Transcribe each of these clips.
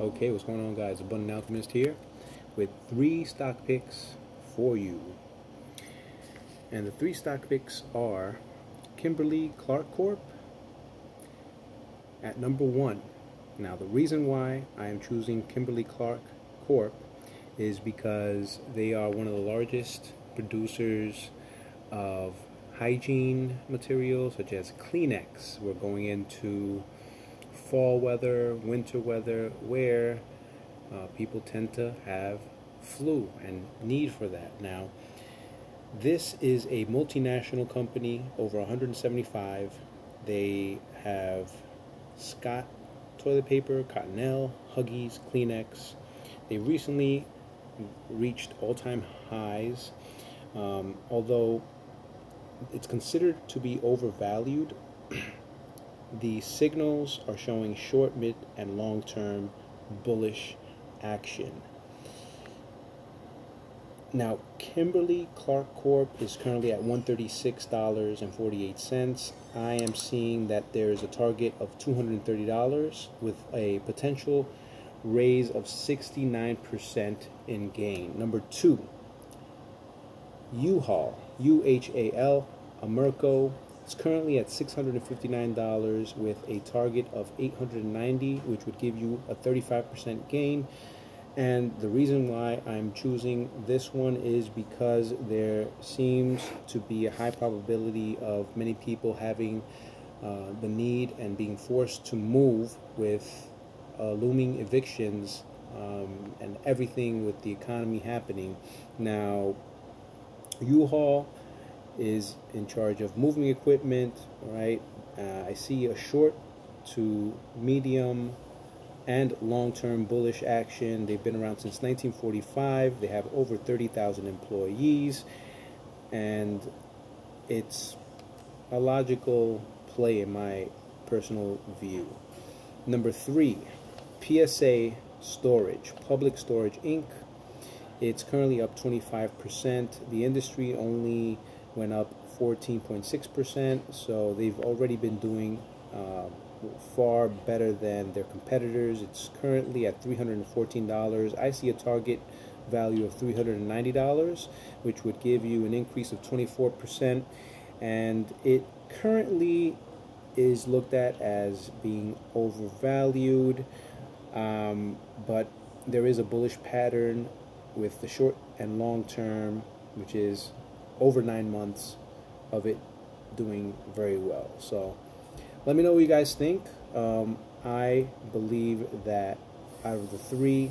Okay, what's going on, guys? Abundant Alchemist here with three stock picks for you. And the three stock picks are Kimberly Clark Corp at number one. Now, the reason why I am choosing Kimberly Clark Corp is because they are one of the largest producers of hygiene materials such as Kleenex. We're going into fall weather, winter weather, where uh, people tend to have flu and need for that. Now, this is a multinational company, over 175. They have Scott toilet paper, Cottonelle, Huggies, Kleenex. They recently reached all-time highs, um, although it's considered to be overvalued the signals are showing short, mid, and long term bullish action. Now, Kimberly Clark Corp is currently at $136.48. I am seeing that there is a target of $230 with a potential raise of 69% in gain. Number two, U-Haul, U-H-A-L, Amerco, it's currently at $659 with a target of 890, which would give you a 35% gain. And the reason why I'm choosing this one is because there seems to be a high probability of many people having uh, the need and being forced to move with uh, looming evictions um, and everything with the economy happening. Now, U-Haul is in charge of moving equipment, right? Uh, I see a short to medium and long-term bullish action. They've been around since 1945. They have over 30,000 employees, and it's a logical play in my personal view. Number three, PSA Storage, Public Storage Inc. It's currently up 25%. The industry only went up 14.6%. So they've already been doing uh, far better than their competitors. It's currently at $314. I see a target value of $390, which would give you an increase of 24%. And it currently is looked at as being overvalued, um, but there is a bullish pattern with the short and long term, which is over nine months of it doing very well. So let me know what you guys think. Um, I believe that out of the three,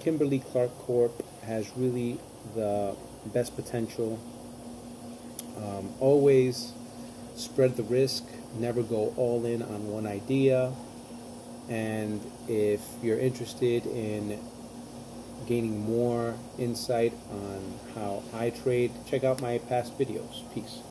Kimberly Clark Corp has really the best potential. Um, always spread the risk, never go all in on one idea. And if you're interested in gaining more insight on how I trade, check out my past videos. Peace.